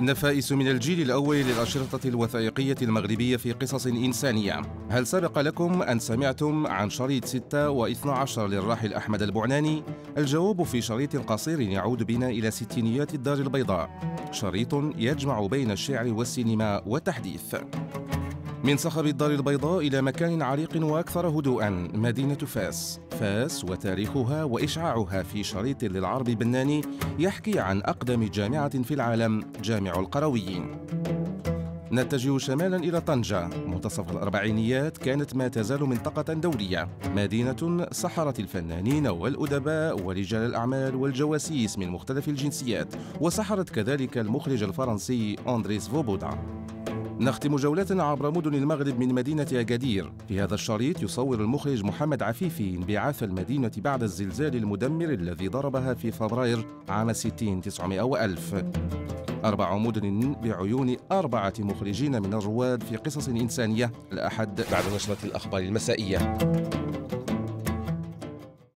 نفائس من الجيل الأول للأشرطة الوثائقية المغربية في قصص إنسانية. هل سبق لكم أن سمعتم عن شريط 6 وإثنى عشر للراحل أحمد البعناني؟ الجواب في شريط قصير يعود بنا إلى ستينيات الدار البيضاء. شريط يجمع بين الشعر والسينما والتحديث. من صخب الدار البيضاء إلى مكان عريق وأكثر هدوءا مدينة فاس. فاس وتاريخها وإشعاعها في شريط للعرب بناني يحكي عن أقدم جامعة في العالم جامع القرويين. نتجه شمالا إلى طنجة. منتصف الأربعينيات كانت ما تزال منطقة دولية مدينة سحرت الفنانين والأدباء ورجال الأعمال والجواسيس من مختلف الجنسيات وسحرت كذلك المخرج الفرنسي أندريس فوبودا. نختم جولتنا عبر مدن المغرب من مدينة أكادير. في هذا الشريط يصور المخرج محمد عفيفي انبعاث المدينة بعد الزلزال المدمر الذي ضربها في فبراير عام 60 900 وألف. أربع مدن بعيون أربعة مخرجين من الرواد في قصص إنسانية. الأحد بعد نشرة الأخبار المسائية.